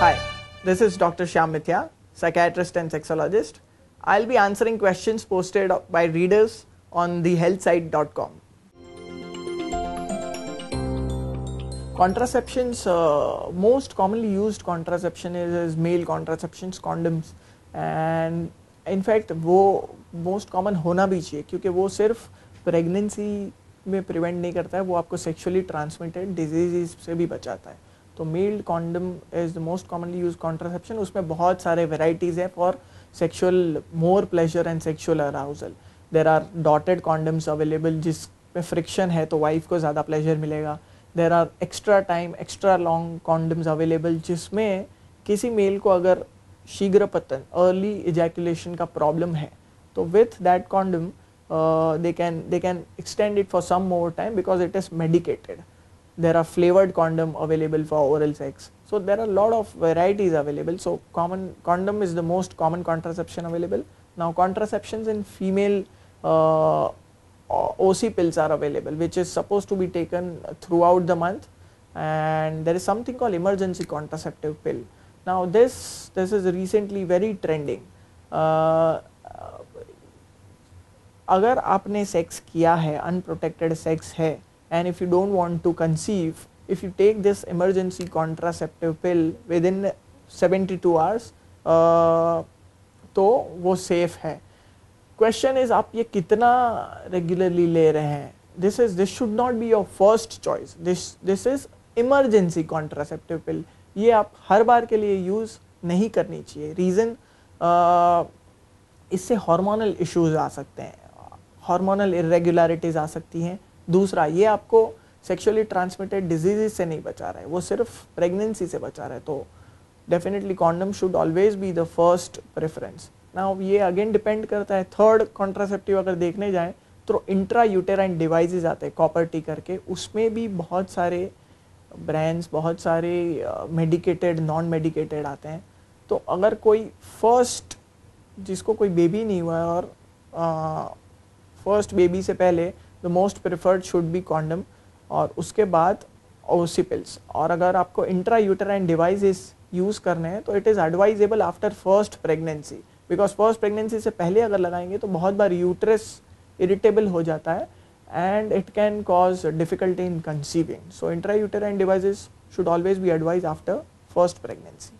Hi, this is Dr. Shyam Mithya, psychiatrist and sexologist. I'll be answering questions posted by readers on thehealthsite.com. Contraceptions, uh, most commonly used contraception is, is male contraceptions, condoms. And in fact, वो most common होना भी चाहिए क्योंकि वो सिर्फ़ pregnancy में prevent नहीं करता है वो आपको सेक्सुअली ट्रांसमिटेड डिज़ीज़ से भी बचाता है तो male condom is the most commonly use contraception, उसमें बहुत सारे वेराइटीज़ हैं for sexual more pleasure and sexual arousal. There are dotted condoms available जिसमें फ्रिक्शन है तो वाइफ को ज़्यादा प्लेजर मिलेगा। There are extra time, extra long condoms available जिसमें किसी मेल को अगर शीघ्र पतन अर्ली इजैकुलेशन का प्रॉब्लम है तो with that condom they can they can extend it for some more time because it is medicated there are flavored condom available for oral sex so there are a lot of varieties available so common condom is the most common contraception available now contraceptions in female uh, OC pills are available which is supposed to be taken throughout the month and there is something called emergency contraceptive pill now this this is recently very trending uh, अगर आपने sex किया है unprotected sex है and if you don't want to conceive if you take this emergency contraceptive pill within 72 hours uh, तो वो safe है. Question is आप ये कितना रेगुलरली ले रहे हैं? This is this should not be your first choice this this is emergency contraceptive pill ये आप हर बार के लिए यूज़ नहीं करनी चाहिए. रीज़न uh, इससे हार्मोनल इश्यूज़ आ सकते हैं. हार्मोनल इरेगुलरिटीज आ सकती हैं. दूसरा, ये आपको सेक्सुअली ट्रांसमिटेड डिजीजेस से नहीं बचा रहा है, वो सिर्फ़ प्रेगनेंसी से बचा रहा है तो definitely condom should always be the first preference ना ये अगेन डिपेंड करता है थर्ड कॉन्ट्रासेप्टिव अगर देखने जाएँ तो इंट्रा यूटेराइन डिवाइसेज आते हैं कॉपर टी करके, उसमें भी बहुत सारे ब्रांड्स बहुत सारे मेडिकेटेड नॉन मेडिकेटेड आते हैं। तो अगर कोई फ़र्स्ट जिसको कोई बेबी नहीं हुआ है और फ़र्स्ट बेबी से पहले the most preferred should be condom और उसके बाद ओसी पिल्स और अगर आपको इंट्रा यूटराइन डिवाइसेस यूज़ करने हैं तो it is advisable after first pregnancy because first pregnancy से पहले अगर लगाएँगे तो बहुत बार यूट्रस इरिटेबल हो जाता है and it can cause difficulty in conceiving so intra uterine devices should always be advise after first pregnancy